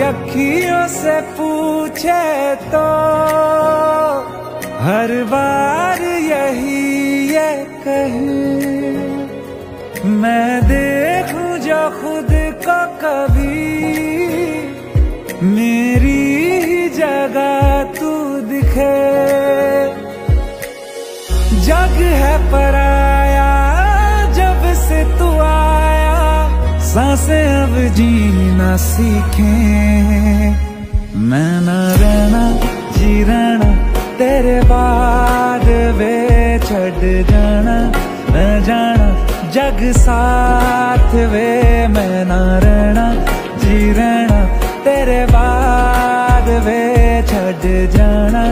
अखियों से पूछे तो हर बार यही ये कहे। मैं देखूँ जो खुद को कभी साँसें अब जीना सीखे। मैं ना रहना जी रहना तेरे बाद वे छड़ जाना। मैं जाना, जग साथ वे मैं ना रहना जी रहना तेरे बाद वे छड़ जाना।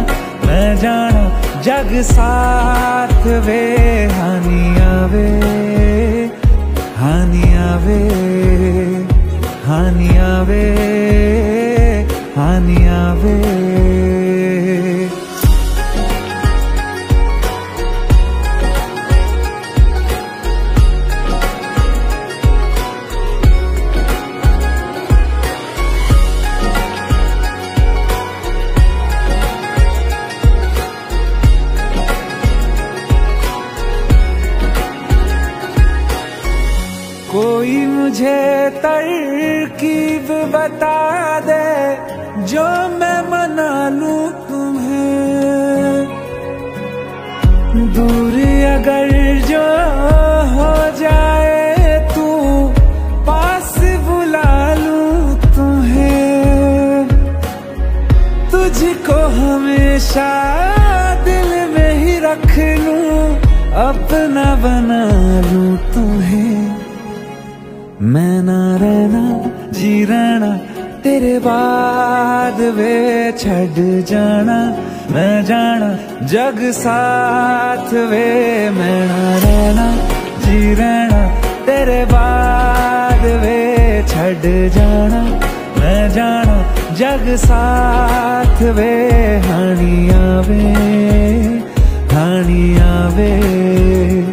मैं जाना, जग साथ वे, हानिया वे। हानिया वे कोई मुझे तरकीब बता दे, जो मैं मना लूँ तुम्हें। दूर अगर जो हो जाए तू, पास बुला लूँ तुम्हें। तुझको हमेशा दिल में ही रख लूँ, अपना बना लूँ तुम्हें। मैं ना रहना, जी रहना, तेरे बाद वे छड़ जाना, मैं जाना, जग साथ वे मैं ना रहना, जी रहना, तेरे बाद वे छड़ जाना, मैं जाना, जग साथ वे, हानिया वे हानिया वे।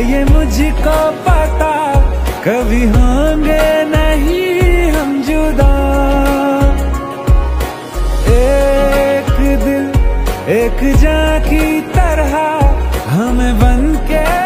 ये मुझको पता, कभी होंगे नहीं हम जुदा। एक दिल, एक जा की तरह हमें बन के